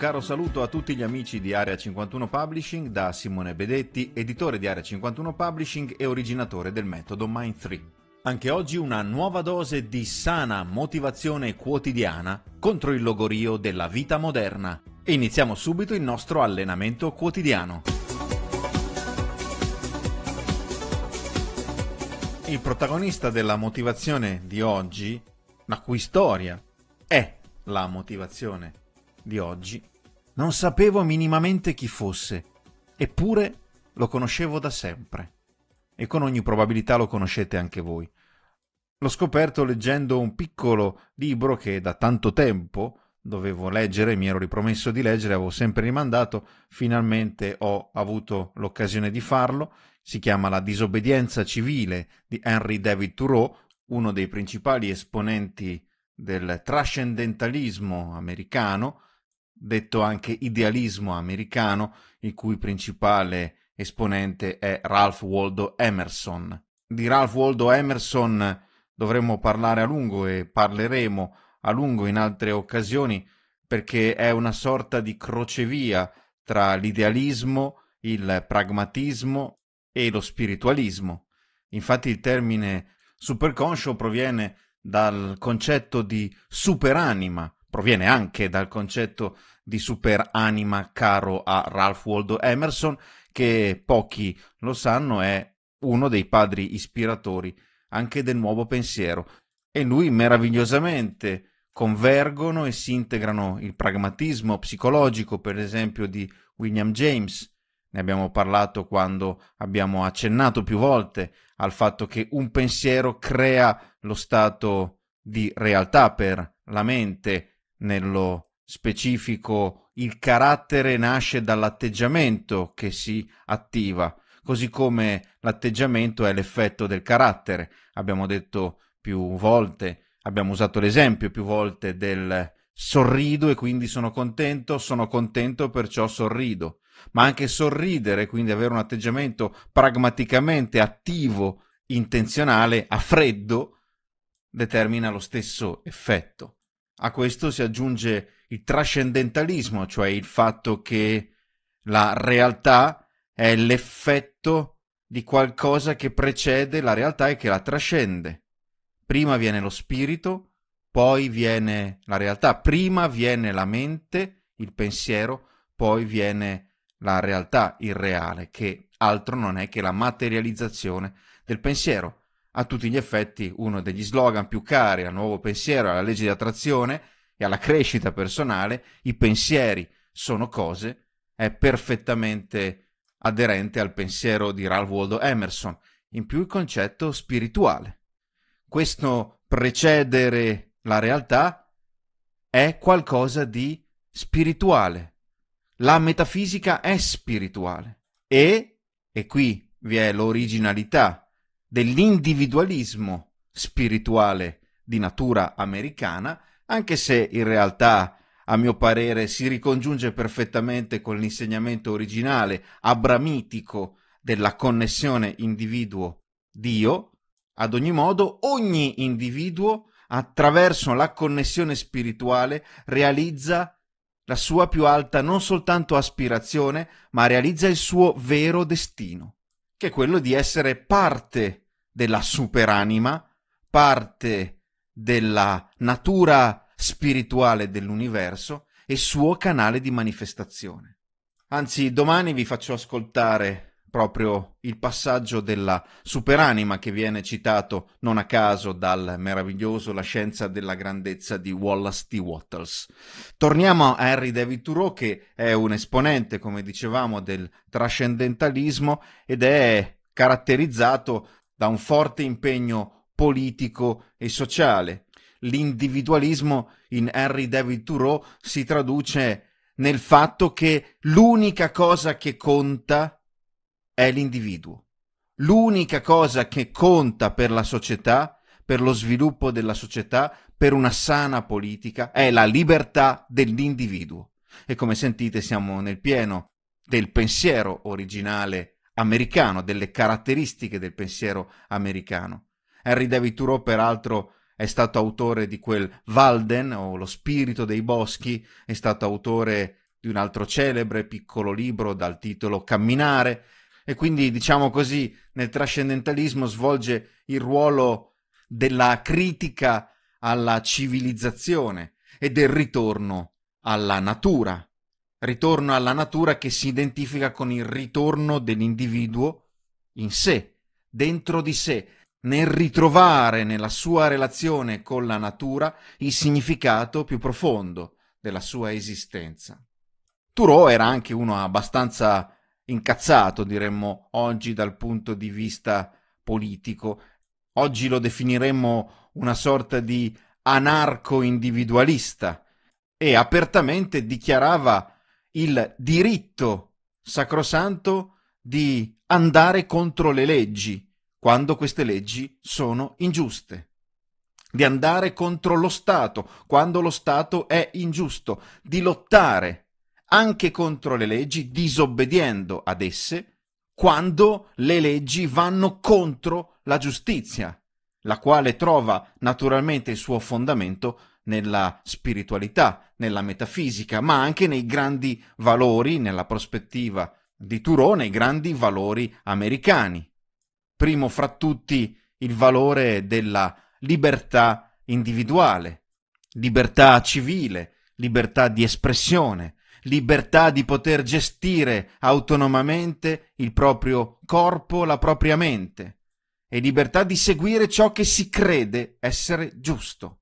caro saluto a tutti gli amici di Area 51 Publishing da Simone Bedetti, editore di Area 51 Publishing e originatore del metodo Mind 3. Anche oggi una nuova dose di sana motivazione quotidiana contro il logorio della vita moderna. E iniziamo subito il nostro allenamento quotidiano. Il protagonista della motivazione di oggi, la cui storia è la motivazione di oggi, non sapevo minimamente chi fosse, eppure lo conoscevo da sempre. E con ogni probabilità lo conoscete anche voi. L'ho scoperto leggendo un piccolo libro che da tanto tempo dovevo leggere, mi ero ripromesso di leggere, avevo sempre rimandato, finalmente ho avuto l'occasione di farlo. Si chiama La disobbedienza civile di Henry David Thoreau, uno dei principali esponenti del trascendentalismo americano, detto anche idealismo americano, il cui principale esponente è Ralph Waldo Emerson. Di Ralph Waldo Emerson dovremmo parlare a lungo e parleremo a lungo in altre occasioni perché è una sorta di crocevia tra l'idealismo, il pragmatismo e lo spiritualismo. Infatti il termine superconscio proviene dal concetto di superanima, proviene anche dal concetto di superanima caro a Ralph Waldo Emerson, che pochi lo sanno è uno dei padri ispiratori anche del nuovo pensiero. E lui meravigliosamente convergono e si integrano il pragmatismo psicologico, per esempio, di William James. Ne abbiamo parlato quando abbiamo accennato più volte al fatto che un pensiero crea lo stato di realtà per la mente, nello specifico il carattere nasce dall'atteggiamento che si attiva, così come l'atteggiamento è l'effetto del carattere. Abbiamo detto più volte, abbiamo usato l'esempio più volte del sorrido e quindi sono contento, sono contento perciò sorrido. Ma anche sorridere, quindi avere un atteggiamento pragmaticamente attivo, intenzionale, a freddo, determina lo stesso effetto. A questo si aggiunge il trascendentalismo, cioè il fatto che la realtà è l'effetto di qualcosa che precede la realtà e che la trascende. Prima viene lo spirito, poi viene la realtà, prima viene la mente, il pensiero, poi viene la realtà, il reale, che altro non è che la materializzazione del pensiero a tutti gli effetti uno degli slogan più cari al nuovo pensiero, alla legge di attrazione e alla crescita personale, i pensieri sono cose, è perfettamente aderente al pensiero di Ralph Waldo Emerson, in più il concetto spirituale. Questo precedere la realtà è qualcosa di spirituale. La metafisica è spirituale e, e qui vi è l'originalità dell'individualismo spirituale di natura americana, anche se in realtà a mio parere si ricongiunge perfettamente con l'insegnamento originale abramitico della connessione individuo-Dio, ad ogni modo ogni individuo attraverso la connessione spirituale realizza la sua più alta non soltanto aspirazione, ma realizza il suo vero destino che è quello di essere parte della superanima, parte della natura spirituale dell'universo e suo canale di manifestazione. Anzi, domani vi faccio ascoltare proprio il passaggio della superanima che viene citato non a caso dal meraviglioso La scienza della grandezza di Wallace D. Wattles. Torniamo a Henry David Thoreau che è un esponente, come dicevamo, del trascendentalismo ed è caratterizzato da un forte impegno politico e sociale. L'individualismo in Henry David Thoreau si traduce nel fatto che l'unica cosa che conta è l'individuo. L'unica cosa che conta per la società, per lo sviluppo della società, per una sana politica, è la libertà dell'individuo. E come sentite siamo nel pieno del pensiero originale americano, delle caratteristiche del pensiero americano. Henry David Thoreau, peraltro, è stato autore di quel Walden, o lo spirito dei boschi, è stato autore di un altro celebre piccolo libro dal titolo Camminare e quindi diciamo così nel trascendentalismo svolge il ruolo della critica alla civilizzazione e del ritorno alla natura. Ritorno alla natura che si identifica con il ritorno dell'individuo in sé, dentro di sé, nel ritrovare nella sua relazione con la natura il significato più profondo della sua esistenza. Thoreau era anche uno abbastanza incazzato, diremmo oggi dal punto di vista politico. Oggi lo definiremmo una sorta di anarco-individualista e apertamente dichiarava il diritto sacrosanto di andare contro le leggi quando queste leggi sono ingiuste, di andare contro lo Stato quando lo Stato è ingiusto, di lottare anche contro le leggi, disobbediendo ad esse, quando le leggi vanno contro la giustizia, la quale trova naturalmente il suo fondamento nella spiritualità, nella metafisica, ma anche nei grandi valori, nella prospettiva di Thoreau, nei grandi valori americani. Primo fra tutti il valore della libertà individuale, libertà civile, libertà di espressione, libertà di poter gestire autonomamente il proprio corpo, la propria mente, e libertà di seguire ciò che si crede essere giusto.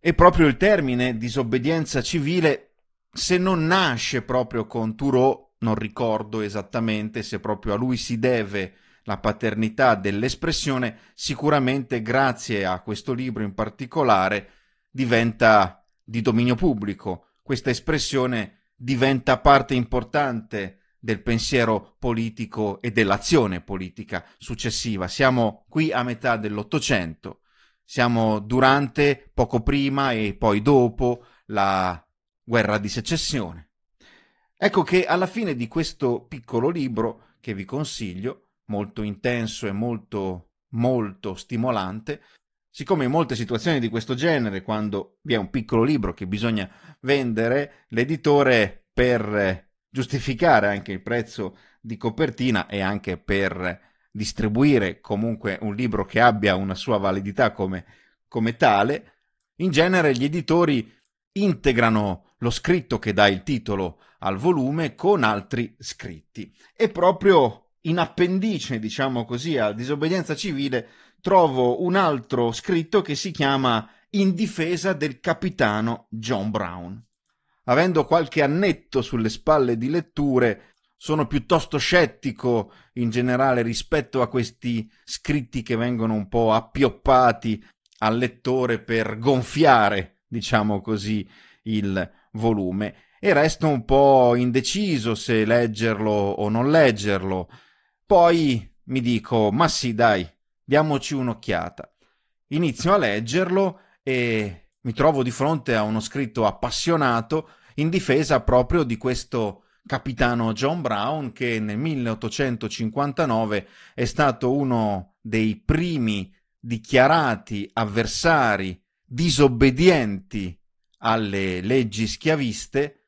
E proprio il termine disobbedienza civile, se non nasce proprio con Thoreau, non ricordo esattamente se proprio a lui si deve la paternità dell'espressione, sicuramente grazie a questo libro in particolare diventa di dominio pubblico. Questa espressione diventa parte importante del pensiero politico e dell'azione politica successiva. Siamo qui a metà dell'Ottocento siamo durante, poco prima e poi dopo la guerra di secessione. Ecco che alla fine di questo piccolo libro, che vi consiglio, molto intenso e molto, molto stimolante, siccome in molte situazioni di questo genere, quando vi è un piccolo libro che bisogna vendere, l'editore per giustificare anche il prezzo di copertina e anche per distribuire comunque un libro che abbia una sua validità come, come tale, in genere gli editori integrano lo scritto che dà il titolo al volume con altri scritti. E proprio in appendice, diciamo così, a disobbedienza civile, trovo un altro scritto che si chiama In difesa del capitano John Brown. Avendo qualche annetto sulle spalle di letture, sono piuttosto scettico in generale rispetto a questi scritti che vengono un po' appioppati al lettore per gonfiare, diciamo così, il volume e resto un po' indeciso se leggerlo o non leggerlo. Poi mi dico, ma sì, dai, diamoci un'occhiata. Inizio a leggerlo e mi trovo di fronte a uno scritto appassionato in difesa proprio di questo capitano John Brown che nel 1859 è stato uno dei primi dichiarati avversari disobbedienti alle leggi schiaviste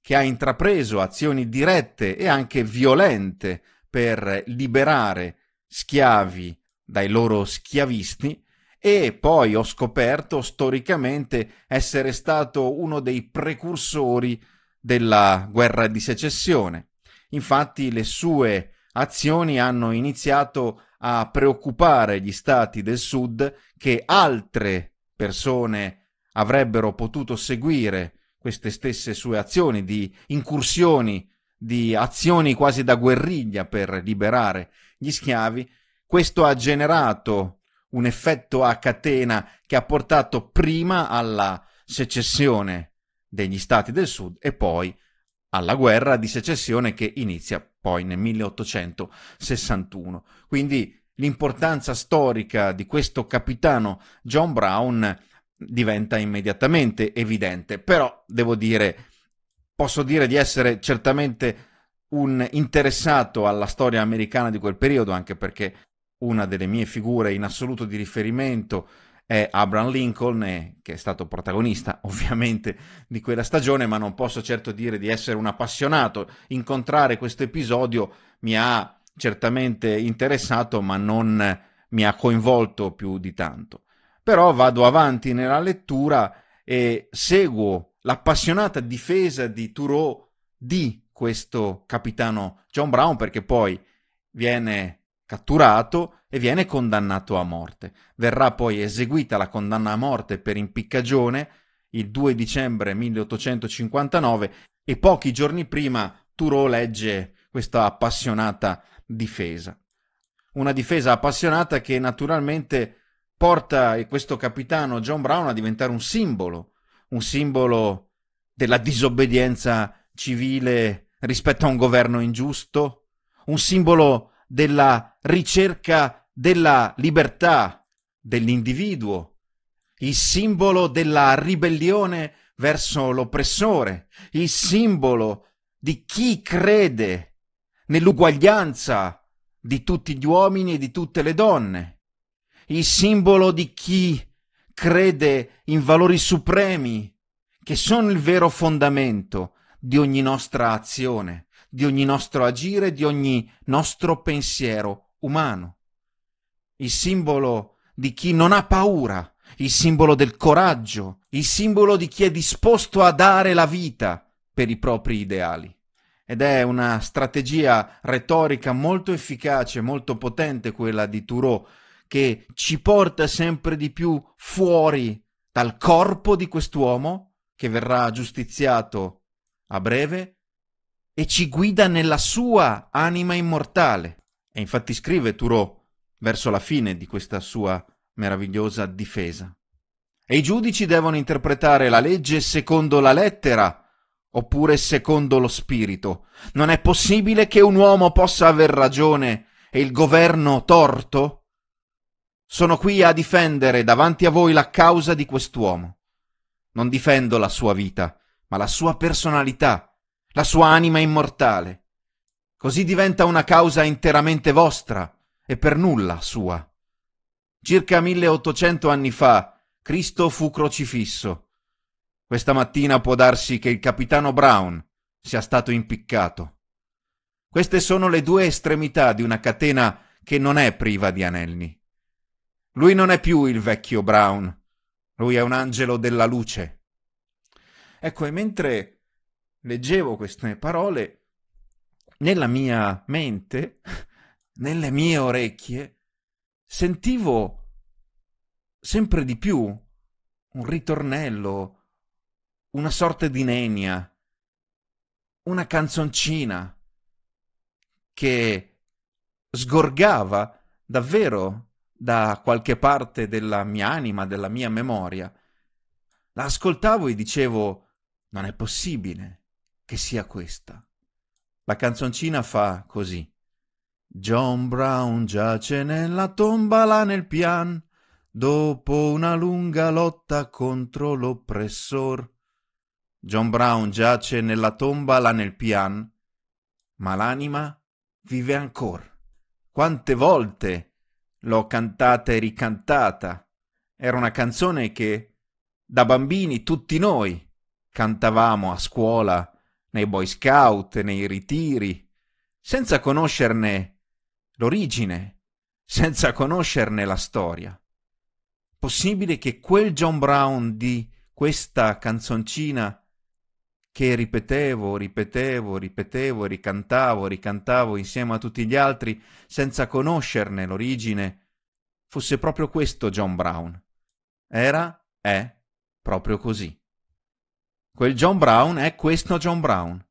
che ha intrapreso azioni dirette e anche violente per liberare schiavi dai loro schiavisti e poi ho scoperto storicamente essere stato uno dei precursori della guerra di secessione. Infatti le sue azioni hanno iniziato a preoccupare gli stati del sud che altre persone avrebbero potuto seguire queste stesse sue azioni di incursioni, di azioni quasi da guerriglia per liberare gli schiavi, questo ha generato un effetto a catena che ha portato prima alla secessione degli stati del sud e poi alla guerra di secessione che inizia poi nel 1861. Quindi l'importanza storica di questo capitano John Brown diventa immediatamente evidente, però devo dire, posso dire di essere certamente un interessato alla storia americana di quel periodo, anche perché una delle mie figure in assoluto di riferimento è Abraham Lincoln, eh, che è stato protagonista ovviamente di quella stagione, ma non posso certo dire di essere un appassionato. Incontrare questo episodio mi ha certamente interessato, ma non mi ha coinvolto più di tanto. Però vado avanti nella lettura e seguo l'appassionata difesa di Thoreau di questo capitano John Brown perché poi viene catturato e viene condannato a morte. Verrà poi eseguita la condanna a morte per impiccagione il 2 dicembre 1859 e pochi giorni prima Thoreau legge questa appassionata difesa. Una difesa appassionata che naturalmente porta questo capitano John Brown a diventare un simbolo, un simbolo della disobbedienza civile rispetto a un governo ingiusto, un simbolo della ricerca della libertà dell'individuo, il simbolo della ribellione verso l'oppressore, il simbolo di chi crede nell'uguaglianza di tutti gli uomini e di tutte le donne, il simbolo di chi crede in valori supremi che sono il vero fondamento di ogni nostra azione, di ogni nostro agire, di ogni nostro pensiero umano. Il simbolo di chi non ha paura, il simbolo del coraggio, il simbolo di chi è disposto a dare la vita per i propri ideali. Ed è una strategia retorica molto efficace, molto potente quella di Thoreau, che ci porta sempre di più fuori dal corpo di quest'uomo, che verrà giustiziato a breve, e ci guida nella sua anima immortale. E infatti scrive Thoreau verso la fine di questa sua meravigliosa difesa. E i giudici devono interpretare la legge secondo la lettera oppure secondo lo spirito. Non è possibile che un uomo possa aver ragione e il governo torto? Sono qui a difendere davanti a voi la causa di quest'uomo. Non difendo la sua vita, ma la sua personalità la sua anima immortale. Così diventa una causa interamente vostra e per nulla sua. Circa 1800 anni fa Cristo fu crocifisso. Questa mattina può darsi che il capitano Brown sia stato impiccato. Queste sono le due estremità di una catena che non è priva di anelli. Lui non è più il vecchio Brown, lui è un angelo della luce. Ecco, e mentre leggevo queste parole, nella mia mente, nelle mie orecchie, sentivo sempre di più un ritornello, una sorta di nenia, una canzoncina che sgorgava davvero da qualche parte della mia anima, della mia memoria. La ascoltavo e dicevo, non è possibile che sia questa. La canzoncina fa così. John Brown giace nella tomba là nel pian, dopo una lunga lotta contro l'oppressor. John Brown giace nella tomba là nel pian, ma l'anima vive ancora. Quante volte l'ho cantata e ricantata. Era una canzone che da bambini tutti noi cantavamo a scuola nei Boy Scout, nei ritiri, senza conoscerne l'origine, senza conoscerne la storia. Possibile che quel John Brown di questa canzoncina che ripetevo, ripetevo, ripetevo, ricantavo, ricantavo insieme a tutti gli altri senza conoscerne l'origine, fosse proprio questo John Brown. Era, è, proprio così. Quel John Brown è questo John Brown.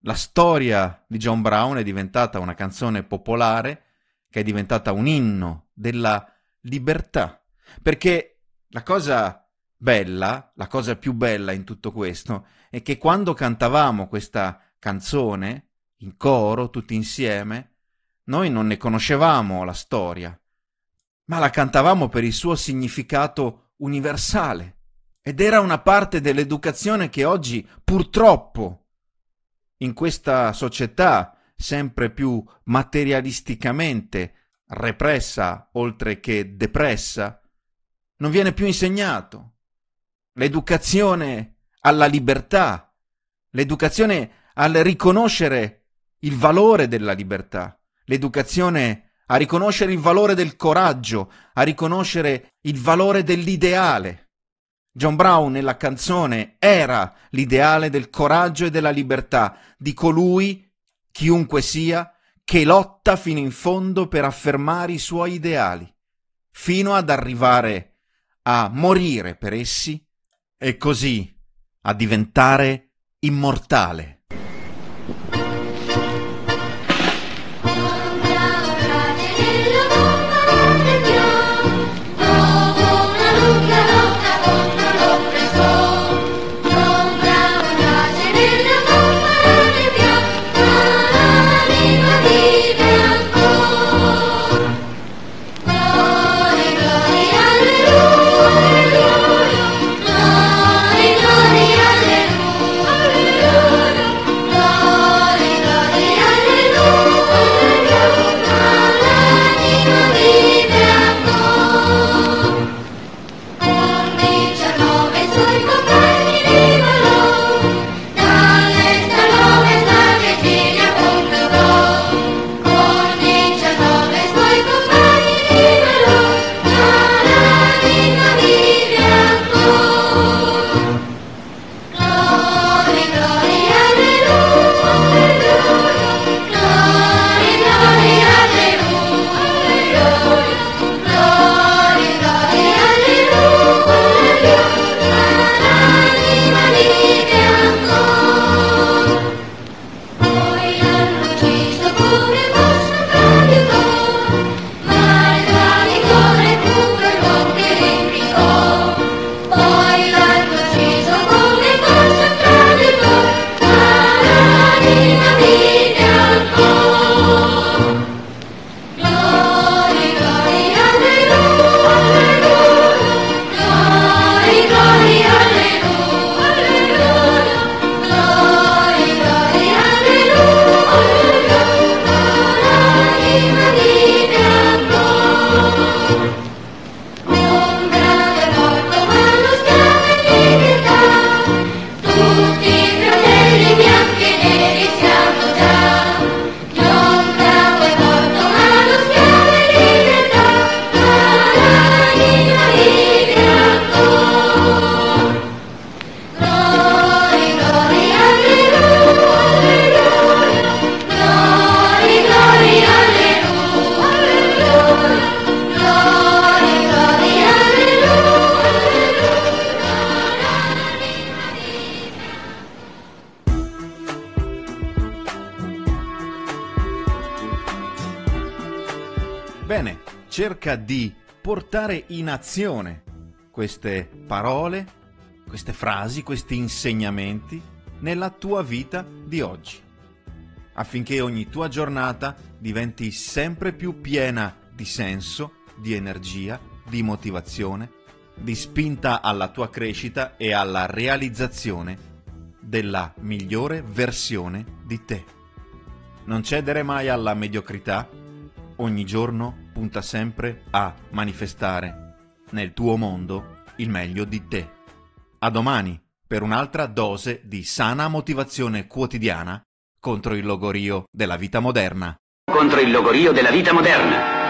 La storia di John Brown è diventata una canzone popolare che è diventata un inno della libertà. Perché la cosa bella, la cosa più bella in tutto questo, è che quando cantavamo questa canzone in coro, tutti insieme, noi non ne conoscevamo la storia, ma la cantavamo per il suo significato universale. Ed era una parte dell'educazione che oggi, purtroppo, in questa società sempre più materialisticamente repressa oltre che depressa, non viene più insegnato. L'educazione alla libertà, l'educazione al riconoscere il valore della libertà, l'educazione a riconoscere il valore del coraggio, a riconoscere il valore dell'ideale. John Brown nella canzone era l'ideale del coraggio e della libertà, di colui, chiunque sia, che lotta fino in fondo per affermare i suoi ideali, fino ad arrivare a morire per essi e così a diventare immortale. Bene, cerca di portare in azione queste parole, queste frasi, questi insegnamenti nella tua vita di oggi, affinché ogni tua giornata diventi sempre più piena di senso, di energia, di motivazione, di spinta alla tua crescita e alla realizzazione della migliore versione di te. Non cedere mai alla mediocrità ogni giorno punta sempre a manifestare nel tuo mondo il meglio di te. A domani per un'altra dose di sana motivazione quotidiana contro il logorio della vita moderna. Contro il logorio della vita moderna.